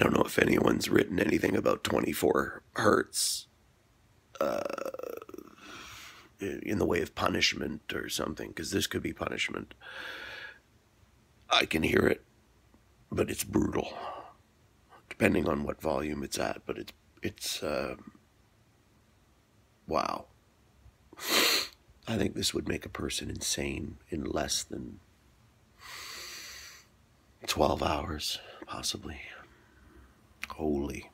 I don't know if anyone's written anything about 24 hertz uh, in the way of punishment or something, because this could be punishment. I can hear it, but it's brutal, depending on what volume it's at. But it's it's uh, wow. I think this would make a person insane in less than 12 hours, possibly. Holy.